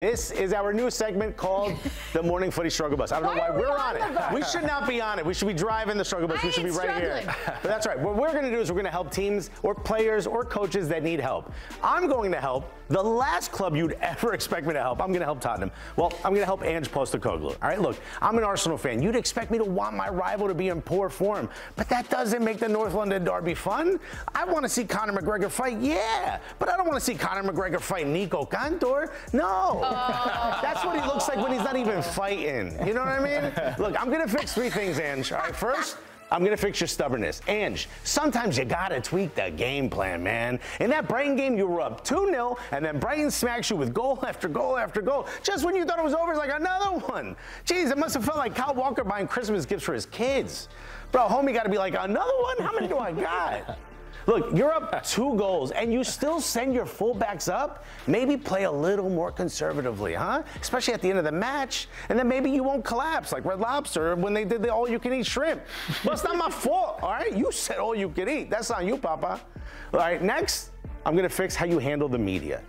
This is our new segment called the Morning Footy Struggle Bus. I don't Why know why we we're on it. bus? We should not be on it. We should be driving the struggle bus. I we should be right here. But that's right. What we're going to do is we're going to help teams or players or coaches that need help. I'm going to help the last club you'd ever expect me to help. I'm going to help Tottenham. Well, I'm going to help Ange Postecoglou. All right, look, I'm an Arsenal fan. You'd expect me to want my rival to be in poor form, but that doesn't make the North London Derby fun. I want to see Conor McGregor fight, yeah, but I don't want to see Conor McGregor fight Nico Cantor. No, that's what he looks like when he's not even fighting. You know what I mean? Look, I'm gonna fix three things, Ange. All right, first. I'm gonna fix your stubbornness. Ange, sometimes you gotta tweak the game plan, man. In that Brighton game, you were up 2 0, and then Brighton smacks you with goal after goal after goal. Just when you thought it was over, it's like another one. Jeez, it must have felt like Kyle Walker buying Christmas gifts for his kids. Bro, homie gotta be like, another one? How many do I got? Look, you're up two goals and you still send your fullbacks up. Maybe play a little more conservatively, huh? Especially at the end of the match. And then maybe you won't collapse like Red Lobster when they did the all you can eat shrimp. But it's not my fault, all right? You said all you can eat. That's on you, Papa. All right, next, I'm gonna fix how you handle the media.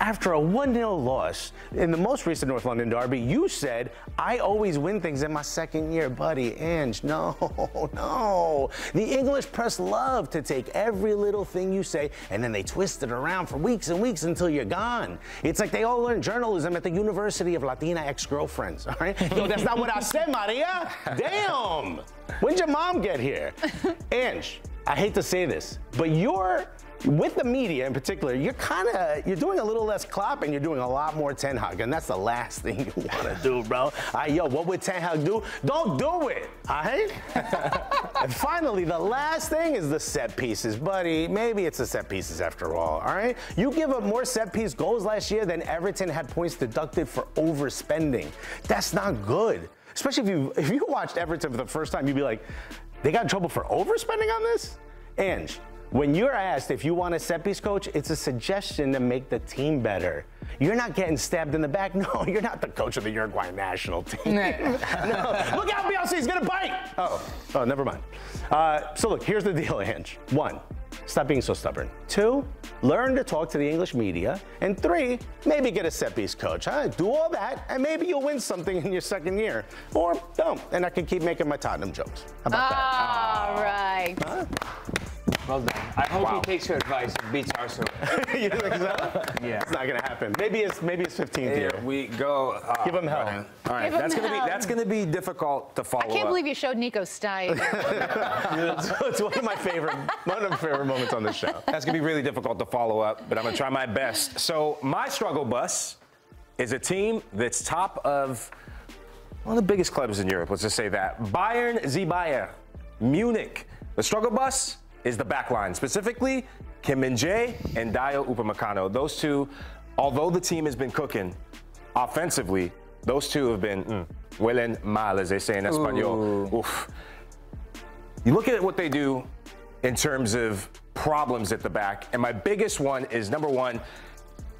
After a 1 0 loss in the most recent North London Derby, you said, I always win things in my second year, buddy. Ange, no, no. The English press love to take every little thing you say and then they twist it around for weeks and weeks until you're gone. It's like they all learn journalism at the University of Latina Ex Girlfriends, all right? Yo, that's not what I said, Maria. Damn. When'd your mom get here? Ange, I hate to say this, but you're with the media in particular, you're kind of you're doing a little less Klopp and you're doing a lot more Ten Hag, and that's the last thing you want to do, bro. All right, yo, what would Ten Hag do? Don't do it, all right? and finally, the last thing is the set pieces, buddy. Maybe it's the set pieces after all, all right? You give up more set piece goals last year than Everton had points deducted for overspending. That's not good. Especially if you if you watched Everton for the first time, you'd be like, they got in trouble for overspending on this? Ange, when you're asked if you want a set piece coach, it's a suggestion to make the team better. You're not getting stabbed in the back. No, you're not the coach of the Uruguay national team. no. Look out, Beyonce, he's gonna bite. Oh, oh, never mind. Uh, so look, here's the deal, Ange. One, stop being so stubborn. Two, learn to talk to the English media. And three, maybe get a set piece coach. Huh? Do all that, and maybe you'll win something in your second year. Or don't, and I can keep making my Tottenham jokes. How about that? All right. Well done. I hope he takes your advice and beats Arsenal. you think so? Yeah. It's not gonna happen. Maybe it's maybe it's 15th Here year. we go. Uh, Give him hell. Brian. All right, Give that's gonna hell. be that's gonna be difficult to follow up. I can't up. believe you showed Nico Stein. it's, it's one of my favorite one of my favorite moments on the show. That's gonna be really difficult to follow up, but I'm gonna try my best. So my struggle bus is a team that's top of one of the biggest clubs in Europe. Let's just say that Bayern Zibaya, Munich. The struggle bus is the back line, specifically Kim Min Jae and Dayot Upamecano. Those two, although the team has been cooking offensively, those two have been mm, huelen mal, as they say in Espanol. Oof. You look at what they do in terms of problems at the back, and my biggest one is number one,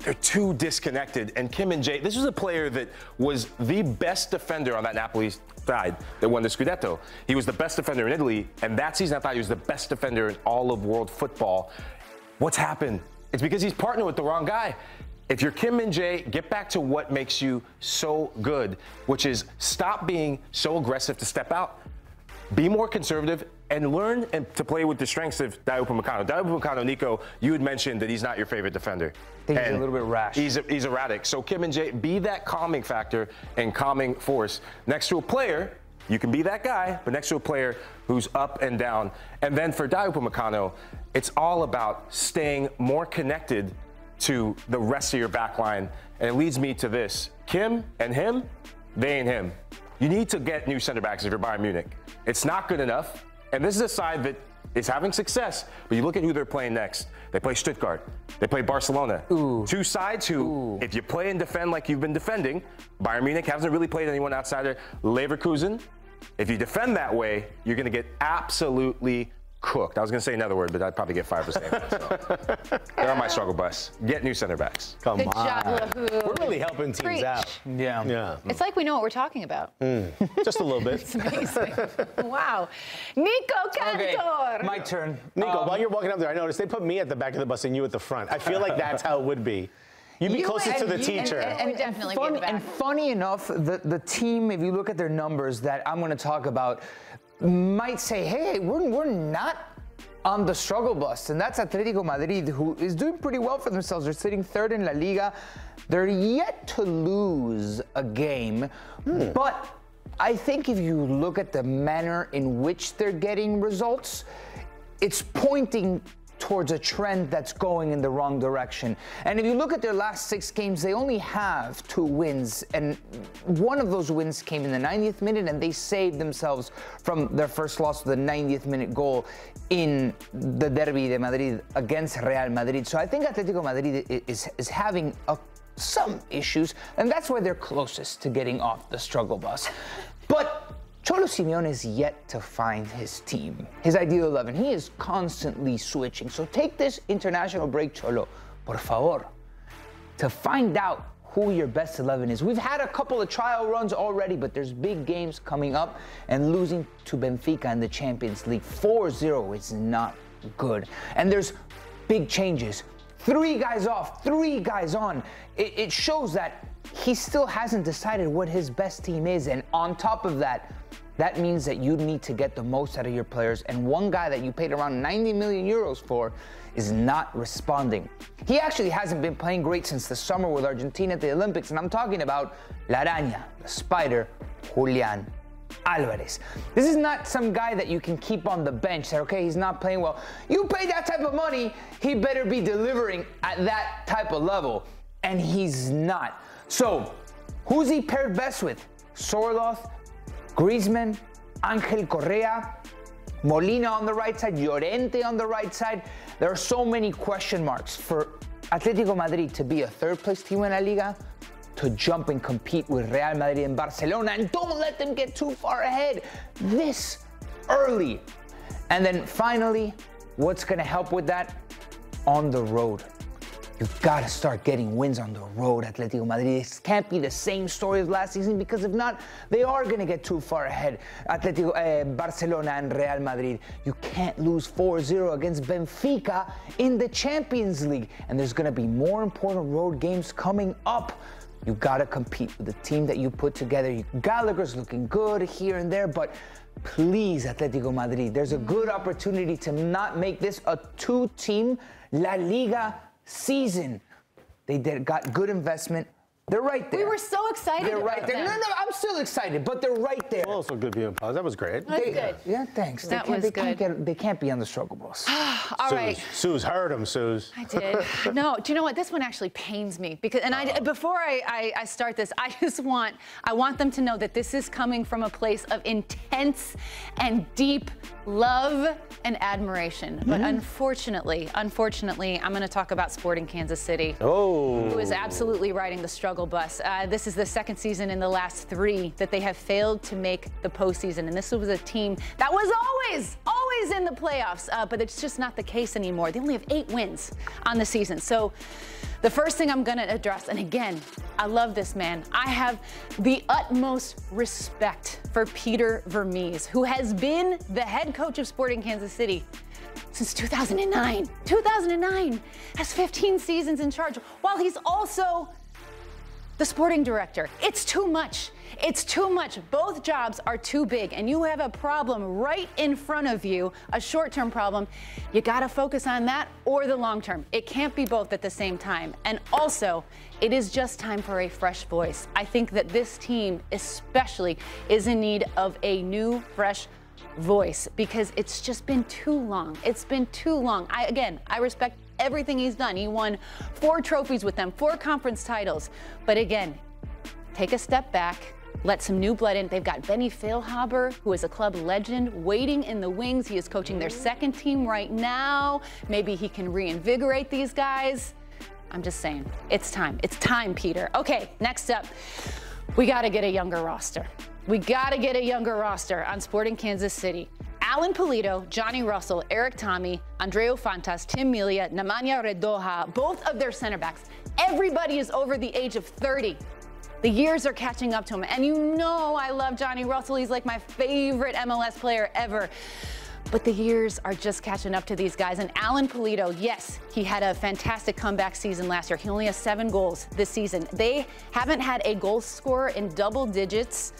they're too disconnected. And Kim Min Jae, this was a player that was the best defender on that Napoli side that won the Scudetto. He was the best defender in Italy, and that season I thought he was the best defender in all of world football. What's happened? It's because he's partnered with the wrong guy. If you're Kim Min Jae, get back to what makes you so good, which is stop being so aggressive to step out be more conservative and learn and to play with the strengths of Dayot Upamecano. Dayot Upamecano, Nico, you had mentioned that he's not your favorite defender. think he's a little bit rash. He's, he's erratic. So Kim Min Jae, be that calming factor and calming force next to a player. You can be that guy, but next to a player who's up and down. And then for Dayot Upamecano, it's all about staying more connected to the rest of your back line. And it leads me to this. Kim and him, they ain't him. You need to get new center backs if you're Bayern Munich. It's not good enough. And this is a side that is having success, but you look at who they're playing next. They play Stuttgart. They play Barcelona. Two sides who, if you play and defend like you've been defending, Bayern Munich hasn't really played anyone outside of Leverkusen. If you defend that way, you're going to get absolutely cooked. I was going to say another word, but I'd probably get fired five percent. So. They're on my struggle bus. Get new center backs. Come Good on. job, We're really helping teams Preach. out. Yeah. Yeah, It's like we know what we're talking about. just a little bit. It's amazing. wow. Nico Okay, Cantor. my turn. Nico, Um, while you're walking up there, I noticed they put me at the back of the bus and you at the front. I feel like that's how it would be. You'd be You closer and- to the and- teacher. and- definitely funny, give back. and funny enough, the, the team, if you look at their numbers that I'm going to talk about, might say, hey, we're, we're not on the struggle bus. And that's Atletico Madrid, who is doing pretty well for themselves. They're sitting third in La Liga. They're yet to lose a game. Hmm. But I think if you look at the manner in which they're getting results, it's pointing towards a trend that's going in the wrong direction. And if you look at their last six games, they only have two wins. And one of those wins came in the 90th minute, and they saved themselves from their first loss with the 90th minute goal in the Derby de Madrid against Real Madrid. So I think Atletico Madrid is, is having a, some issues, and that's why they're closest to getting off the struggle bus. Cholo Simeone is yet to find his team, his ideal 11. He is constantly switching. So take this international break, Cholo, por favor, to find out who your best 11 is. We've had a couple of trial runs already, but there's big games coming up, and losing to Benfica in the Champions League 4 0 is not good. And there's big changes. Three guys off, three guys on. It, it shows that he still hasn't decided what his best team is. And on top of that, that means that you need to get the most out of your players. And one guy that you paid around 90 million euros for is not responding. He actually hasn't been playing great since the summer with Argentina at the Olympics. And I'm talking about La Araña, the spider, Julian Alvarez. This is not some guy that you can keep on the bench. Say, okay, he's not playing well. You pay that type of money, he better be delivering at that type of level. And he's not. So, who's he paired best with? Sorloth, Griezmann, Angel Correa, Molina on the right side, Llorente on the right side. There are so many question marks for Atletico Madrid to be a third place team in La Liga, to jump and compete with Real Madrid and Barcelona, and don't let them get too far ahead this early. And then finally, what's going to help with that? On the road. You've got to start getting wins on the road, Atletico Madrid. This can't be the same story as last season because if not, they are going to get too far ahead. Atletico, uh, Barcelona, and Real Madrid. You can't lose 4-0 against Benfica in the Champions League, and there's going to be more important road games coming up. You've got to compete with the team that you put together. Gallagher's looking good here and there, but please, Atletico Madrid, there's a good opportunity to not make this a two-team La Liga season. They did, got good investment. They're right there. We were so excited They're about right there. them. No, no, I'm still excited, but they're right there. Also good being paused. Oh, that was great. That's They- good. Yeah, thanks. They That can't- was they Can't good. get, they can't be on the struggle bus. All right. Suze, Suze heard him, Suze. I did. No, do you know what? This one actually pains me because, and I, uh-huh. before I, I, I start this, I just want, I want them to know that this is coming from a place of intense and deep love and admiration. But mm-hmm. unfortunately, unfortunately, I'm going to talk about Sporting Kansas City. Oh. Who is absolutely riding the struggle bus. Uh, this is the second season in the last three that they have failed to make the postseason. And this was a team that was always, always in the playoffs, uh, but it's just not the case anymore. They only have eight wins on the season. So the first thing I'm going to address, and again, I love this man. I have the utmost respect for Peter Vermes, who has been the head coach of Sporting Kansas City since 2009. 2009 has 15 seasons in charge, while he's also the sporting director. It's too much. It's too much. Both jobs are too big, and you have a problem right in front of you, a short term problem. You got to focus on that or the long term. It can't be both at the same time. And also, it is just time for a fresh voice. I think that this team, especially, is in need of a new, fresh voice because it's just been too long. It's been too long. I again, I respect everything he's done. He won four trophies with them, four conference titles. But again, take a step back. Let some new blood in. They've got Benny Feilhaber, who is a club legend, waiting in the wings. He is coaching their second team right now. Maybe he can reinvigorate these guys. I'm just saying, it's time. It's time, Peter. Okay, next up, we got to get a younger roster. We got to get a younger roster on Sporting Kansas City. Alan Pulido, Johnny Russell, Erik Thommy, Andreu Fontàs, Tim Melia, Nemanja Radoja, both of their center backs. Everybody is over the age of 30. The years are catching up to him. And you know I love Johnny Russell. He's like my favorite MLS player ever. But the years are just catching up to these guys. And Alan Pulido, yes, he had a fantastic comeback season last year. He only has seven goals this season. They haven't had a goal scorer in double digits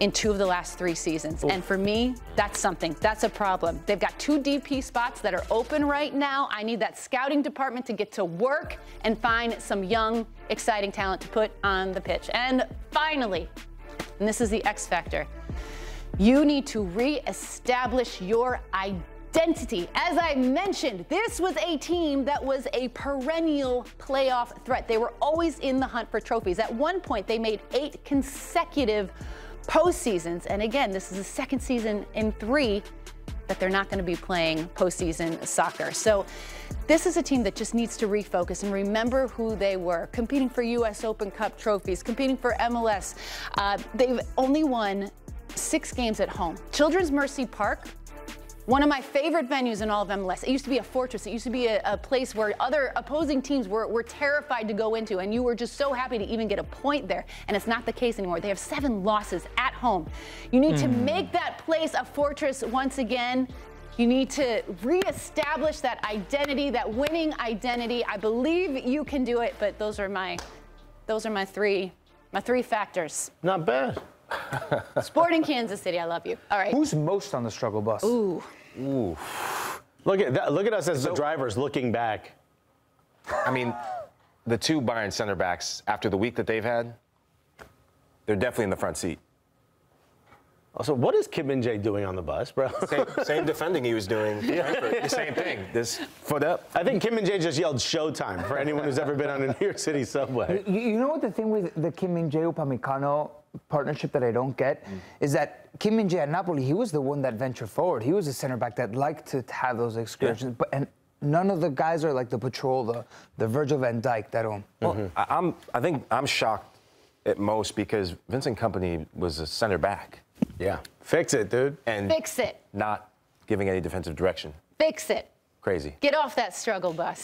in two of the last three seasons. And for me, that's something. That's a problem. They've got two DP spots that are open right now. I need that scouting department to get to work and find some young, exciting talent to put on the pitch. And finally, and this is the X factor. You need to reestablish your identity. As I mentioned, this was a team that was a perennial playoff threat. They were always in the hunt for trophies. At one point, they made eight consecutive postseasons. And again, this is the second season in three that they're not going to be playing postseason soccer. So this is a team that just needs to refocus and remember who they were, competing for U.S. Open Cup trophies, competing for MLS. Uh, they've only won six games at home. Children's Mercy Park, one of my favorite venues in all of MLS. It used to be a fortress. It used to be a, a, place where other opposing teams were, were terrified to go into, and you were just so happy to even get a point there. And it's not the case anymore. They have seven losses at home. You need mm. to hmm. make that place a fortress once again. You need to reestablish that identity, that winning identity. I believe you can do it, but those are my those are my three my three factors. Not bad. Sporting Kansas City, I love you. All right. Who's most on the struggle bus? Ooh. Ooh. Look at that, look at us as so, the drivers looking back. I mean, the two Bayern center backs after the week that they've had, they're definitely in the front seat. Also, what is Kim Min Jae doing on the bus, bro? Same, same defending he was doing. Yeah. the same thing. This foot up. I think Kim Min Jae just yelled "Showtime" for anyone who's ever been on a New York City subway. You, you know what the thing with the Kim Min Jae Upamecano partnership that I don't get mm. is that Kim Min Jae at Napoli, he was the one that ventured forward. He was a center back that liked to have those excursions, yeah. but and none of the guys are like the patrol, the the Virgil Van Dijk that own. Well, mm-hmm. I, I'm I think I'm shocked at most because Vincent Kompany was a center back. Yeah, fix it, dude. And fix it. Not giving any defensive direction. Fix it. Crazy. Get off that struggle bus.